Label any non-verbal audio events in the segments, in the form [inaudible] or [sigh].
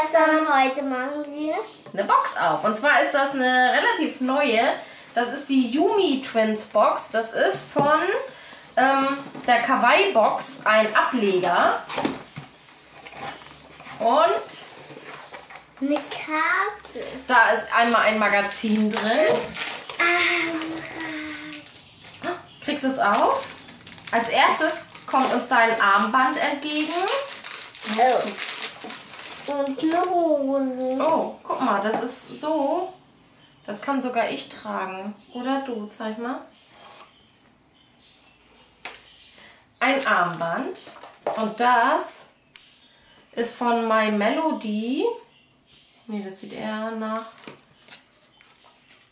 gestern, heute machen wir eine Box auf. Und zwar ist das eine relativ neue. Das ist die Yumi Twins Box. Das ist von ähm, der Kawaii Box ein Ableger. Und eine Karte. da ist einmal ein Magazin drin. Ah, Kriegst du es auf? Als erstes kommt uns da ein Armband entgegen. oh. Und eine Hose. Oh, guck mal, das ist so. Das kann sogar ich tragen. Oder du, zeig mal. Ein Armband. Und das ist von My Melody. Nee, das sieht eher nach.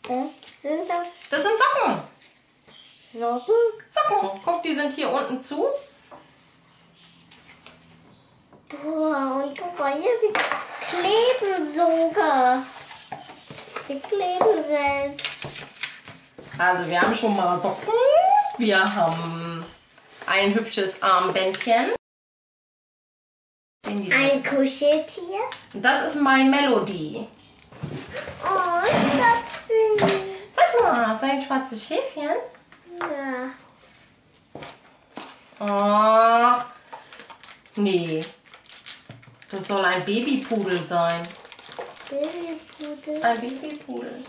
Äh, sind das Das sind Socken. Socken? Socken. Guck, die sind hier unten zu. Boah, und guck mal, hier, sie kleben sogar. Sie kleben selbst. Also wir haben schon mal Socken. Wir haben ein hübsches Armbändchen. Ein Kuscheltier. Das ist My Melody. Oh, sind... Sag mal, sein schwarzes Schäfchen. Ja. Oh. Nee. Das soll ein Babypudel sein. Babypudel. Ein Babypudel.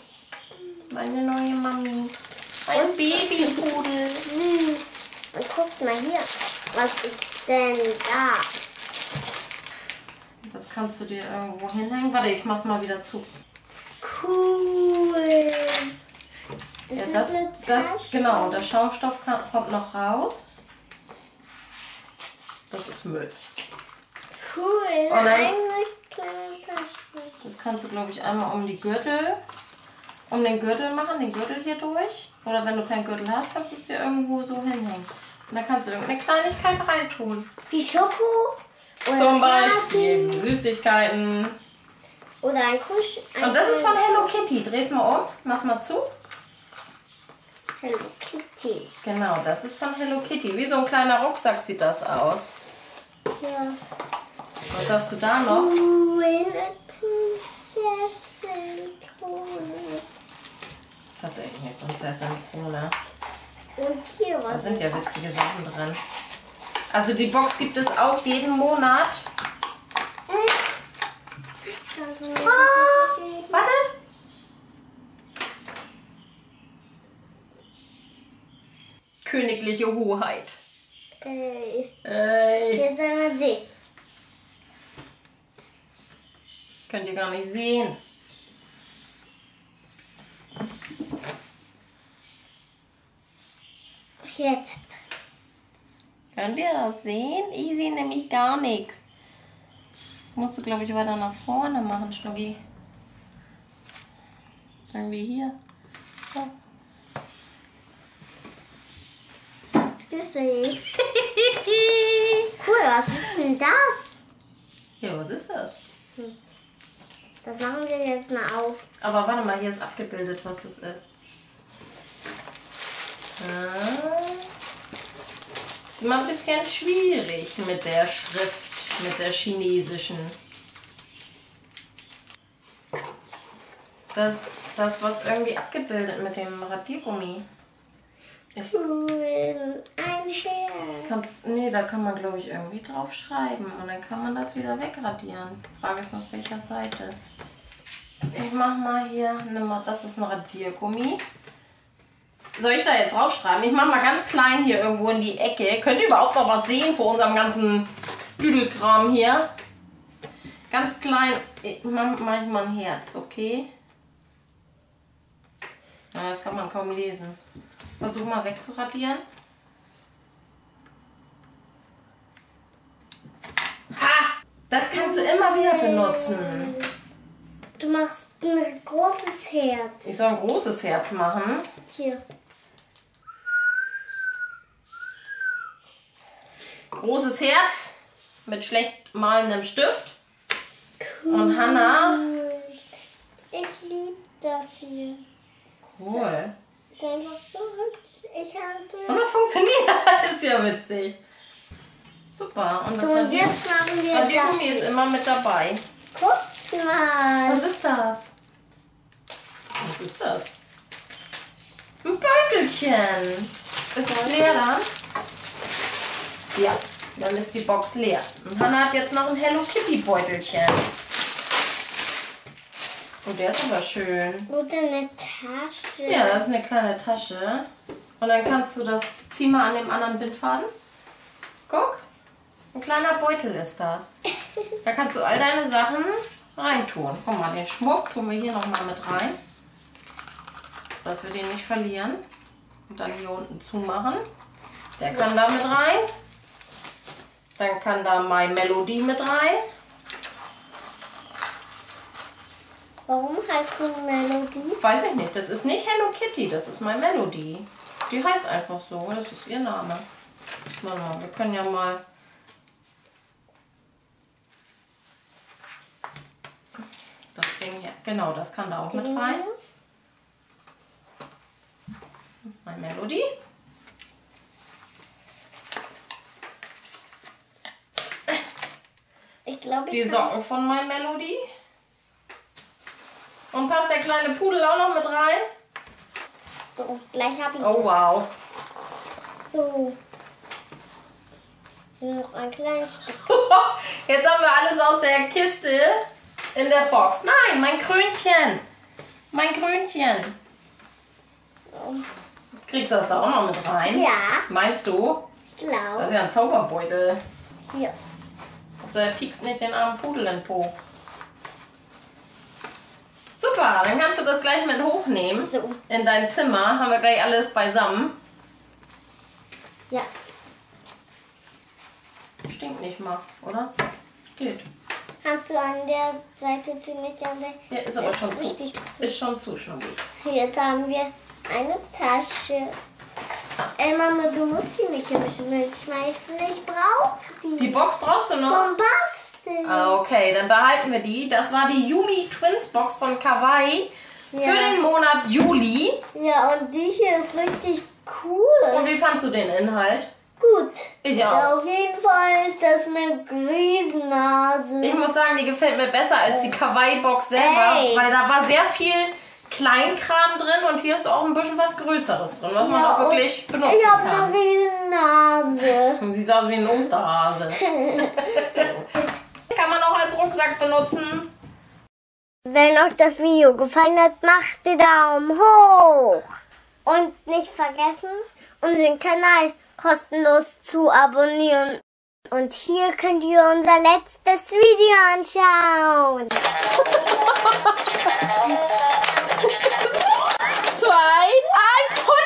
Meine neue Mami. Ein Babypudel. Süß. Und guckt mal hier. Was ist denn da? Das kannst du dir irgendwo hinhängen. Warte, ich mach's mal wieder zu. Cool. Das Ja, ist das, das, genau, der Schaumstoff kommt noch raus. Das ist Müll. Cool. kleine Tasche. Das kannst du, glaube ich, einmal um die Gürtel, um den Gürtel machen, den Gürtel hier durch. Oder wenn du keinen Gürtel hast, kannst du es dir irgendwo so hinhängen. Und da kannst du irgendeine Kleinigkeit reintun. Wie Schoko. Oder Zum Beispiel. Süßigkeiten. Oder ein Kusch. Ein Und das ist von Hello Kitty. Dreh's mal um, mach's mal zu. Hello Kitty. Genau, das ist von Hello Kitty. Wie so ein kleiner Rucksack sieht das aus. Ja. Was hast du da noch? Cool. Prinzessin-Krone. Tatsächlich eine Prinzessin-Krone. Und hier Da was. sind ja witzige Sachen drin. Also die Box gibt es auch jeden Monat. Also, Ah, warte. Königliche Hoheit. Ey. Ey, Jetzt einmal dich. Könnt ihr gar nicht sehen. Jetzt. Könnt ihr das sehen? Ich sehe nämlich gar nichts. Das musst du, glaube ich, weiter nach vorne machen, Schnucki. Irgendwie hier. So. Gesehen. [laughs] Cool, was ist denn das? Ja, was ist das? Das machen wir jetzt mal auf. Aber warte mal, hier ist abgebildet, was das ist. Ist immer ein bisschen schwierig mit der Schrift, mit der chinesischen. Das, das was irgendwie abgebildet mit dem Radiergummi. Cool. Ein Herz. kann's, nee, da kann man glaube ich irgendwie drauf schreiben und dann kann man das wieder wegradieren. Frage ist auf welcher Seite. Ich mach mal hier, nimm mal, das ist ein Radiergummi. Soll ich da jetzt draufschreiben? Ich mach mal ganz klein hier irgendwo in die Ecke. Könnt ihr überhaupt noch was sehen vor unserem ganzen Düdelkram hier? Ganz klein, ich mach, mach ich mal ein Herz, okay? Ja, das kann man kaum lesen. Versuch mal wegzuradieren. Ha! Das kannst du immer wieder benutzen. Du machst ein großes Herz. Ich soll ein großes Herz machen. Hier. Großes Herz mit schlecht malendem Stift. Und Hannah. Ich liebe das hier. Cool. Ist einfach so hübsch. Ich habe so. Und das funktioniert. [laughs] Das ist ja witzig. Super. Und So, und jetzt machen wir Radiergummi das. ist immer mit dabei. Guck mal. Was ist das? Was ist das? Ein Beutelchen. Ist das leer dann? Ja, dann ist die Box leer. Und Hannah hat jetzt noch ein Hello Kitty Beutelchen. Und der ist aber schön. Oder eine Tasche. Ja, das ist eine kleine Tasche. Und dann kannst du das, zieh mal an dem anderen Bindfaden. Guck, ein kleiner Beutel ist das. Da kannst du all deine Sachen reintun. Guck mal, den Schmuck tun wir hier nochmal mit rein. Dass wir den nicht verlieren. Und dann hier unten zumachen. Der kann da mit rein. Dann kann da My Melody mit rein. Warum heißt die Melodie? Weiß ich nicht, das ist nicht Hello Kitty, das ist My Melody. Die heißt einfach so, das ist ihr Name. Mal, wir können ja mal. Das Ding hier, genau, das kann da auch mit rein. My Melody. Ich glaube, Die ich kann- Socken von My Melody. Und passt der kleine Pudel auch noch mit rein? So, gleich habe ich Oh wow. so. Noch ein kleines Stück. [laughs] Jetzt haben wir alles aus der Kiste in der Box. Nein, mein Krönchen. Mein Krönchen. Kriegst du das da auch noch mit rein? Ja, Meinst du? ich Das glaube. ist ja ein Zauberbeutel. Hier. Der piekst nicht den armen Pudel in den Po. Super, dann kannst du das gleich mit hochnehmen. So. In dein Zimmer haben wir gleich alles beisammen. Ja. Stinkt nicht mal, oder? Geht. Kannst du an der Seite ziemlich an der. Der ist aber schon zu. zu. Ist schon zu schnubbelig. Jetzt haben wir eine Tasche. Ey, Mama, du musst die nicht hinschmeißen. Ich brauche die. Die Box brauchst du noch? Zum Basteln. Ah, Okay, dann behalten wir die. Das war die Yumi Twins Box von Kawaii Ja. für den Monat Juli. Ja, und die hier ist richtig cool. Und wie fandst du den Inhalt? Gut. Ich Ja, auch. auf jeden Fall ist das eine Riesennase. Ich muss sagen, die gefällt mir besser als die Kawaii Box selber, Ey. weil da war sehr viel Kleinkram drin und hier ist auch ein bisschen was Größeres drin, was man Ja, auch und wirklich benutzen Ich habe kann. eine Riesennase. [laughs] Sie sah aus wie ein Osterhase. [laughs] Rucksack benutzen. Wenn euch das Video gefallen hat, macht den Daumen hoch. Und nicht vergessen, unseren Kanal kostenlos zu abonnieren. Und hier könnt ihr unser letztes Video anschauen. [laughs] Zwei, ein Pulli.